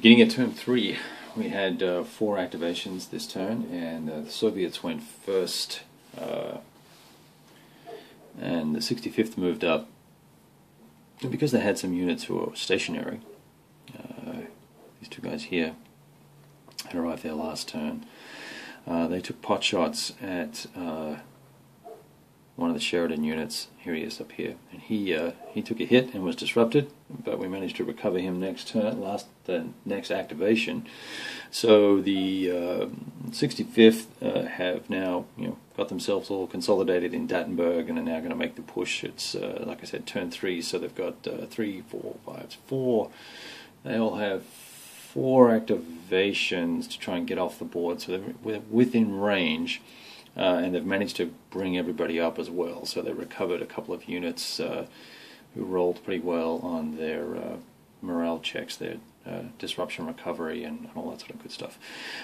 Beginning at turn three, we had uh, four activations this turn, and uh, the Soviets went first, uh, and the 65th moved up. And because they had some units who were stationary, uh, these two guys here had arrived there last turn. Uh, they took pot shots at uh, one of the Sheridan units. Here he is up here, and he uh, he took a hit and was disrupted, but we managed to recover him next turn, last the next activation. So the uh, 65th uh, have now you know got themselves all consolidated in Dattenberg and are now going to make the push. It's uh, like I said, turn three, so they've got uh, three, four, five, four. They all have four activations to try and get off the board, so they're within range uh, and they've managed to bring everybody up as well. So they recovered a couple of units uh, who rolled pretty well on their uh, morale checks, their uh, disruption recovery, and, and, all that sort of good stuff.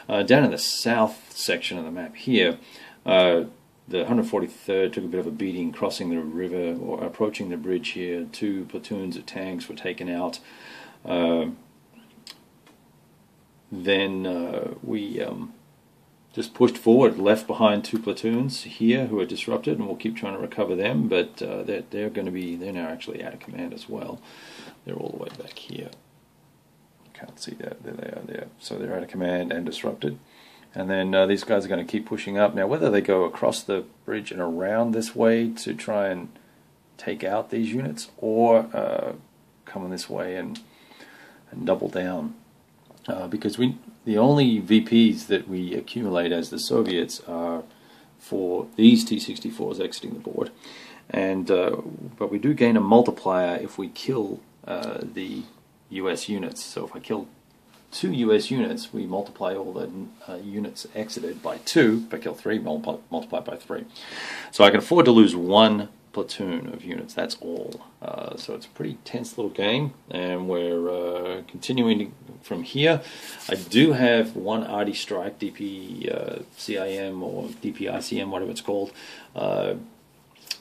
Uh, down in the south section of the map here, uh, the 143rd took a bit of a beating crossing the river or approaching the bridge here. Two platoons of tanks were taken out. then we um, just pushed forward, left behind two platoons here who are disrupted, and we'll keep trying to recover them. But uh, they're, they're going to be they're now actually out of command as well. They're all the way back here. Can't see that. There they are there. So they're out of command and disrupted. And then uh, these guys are going to keep pushing up. Now, whether they go across the bridge and around this way to try and take out these units, or uh, come in this way and and double down uh, because we the only VPs that we accumulate as the Soviets are for these T-64s exiting the board, and uh, but we do gain a multiplier if we kill uh, the U.S. units. So if I kill two U.S. units, we multiply all the uh, units exited by two. If I kill three, multiply, multiply by three. So I can afford to lose one platoon of units. That's all. Uh, so it's a pretty tense little game, and we're uh, continuing from here. I do have one Arty Strike DP uh, CIM or DPICM, whatever it's called. Uh,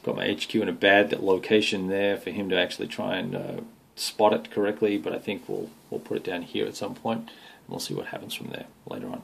got my HQ in a bad location there for him to actually try and uh, spot it correctly, but I think we'll we'll put it down here at some point, and we'll see what happens from there later on.